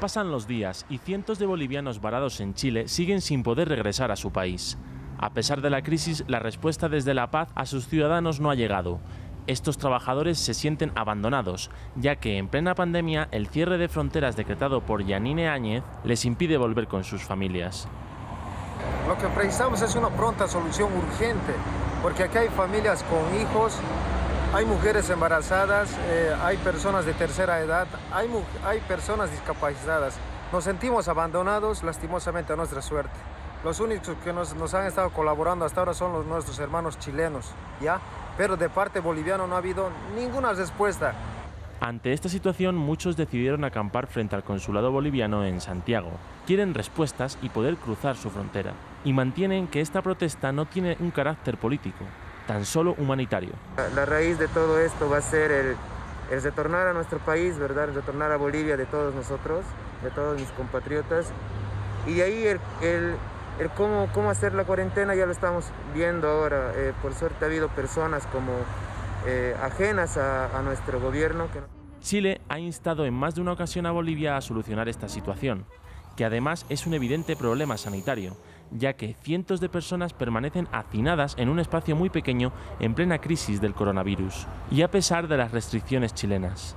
Pasan los días y cientos de bolivianos varados en Chile siguen sin poder regresar a su país. A pesar de la crisis, la respuesta desde La Paz a sus ciudadanos no ha llegado. Estos trabajadores se sienten abandonados, ya que en plena pandemia el cierre de fronteras decretado por Yanine Áñez les impide volver con sus familias. Lo que precisamos es una pronta solución urgente, porque aquí hay familias con hijos hay mujeres embarazadas, eh, hay personas de tercera edad, hay, hay personas discapacitadas. Nos sentimos abandonados lastimosamente a nuestra suerte. Los únicos que nos, nos, han estado colaborando hasta ahora son los, nuestros hermanos chilenos, ¿ya? Pero de parte boliviana no ha habido ninguna respuesta. Ante esta situación, muchos decidieron acampar frente al consulado boliviano en Santiago. Quieren respuestas y poder cruzar su frontera. Y mantienen que esta protesta no tiene un carácter político, tan solo humanitario. La raíz de todo esto va a ser el, retornar a nuestro país, ¿verdad? El retornar a Bolivia de todos nosotros, de todos mis compatriotas. Y ahí el, el, cómo, cómo, hacer la cuarentena ya lo estamos viendo ahora. Eh, por suerte ha habido personas como eh, ajenas a, a nuestro gobierno. Que... Chile ha instado en más de una ocasión a Bolivia a solucionar esta situación, que además es un evidente problema sanitario, ya que cientos de personas permanecen hacinadas en un espacio muy pequeño en plena crisis del coronavirus, y a pesar de las restricciones chilenas.